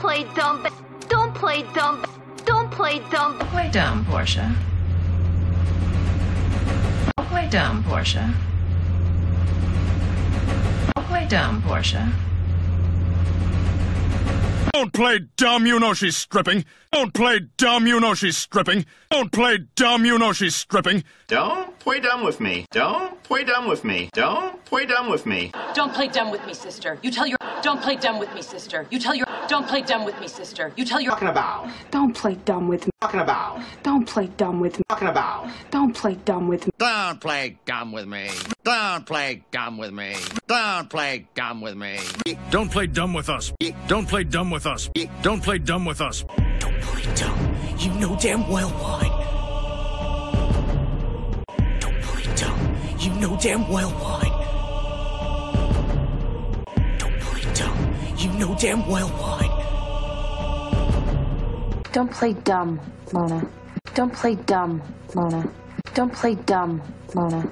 play dumb. Don't play dumb. Don't play dumb. Don't Play dumb, Portia. Don't play dumb, Portia. Don't play dumb, Portia. Don't play dumb, you know she's stripping. Don't play dumb, you know she's stripping. Don't play dumb, you know she's stripping. Don't play dumb with me. Don't play dumb with me. Don't play dumb with me. Don't play dumb with me, sister. You tell your don't play dumb with me, sister. You tell your don't play dumb with me, sister. You tell your Talking about. Don't play dumb with me. Talking about. Don't play dumb with me. Talking about. Don't play dumb with me. Don't play dumb with me. Don't play dumb with me. Don't play dumb with me. Don't play dumb with us. Don't play dumb with us. Don't play dumb with us. Don't play dumb. You know damn well why. Don't play dumb. You know damn well why. You know damn well why. Don't play dumb, Mona. Don't play dumb, Mona. Don't play dumb, Mona.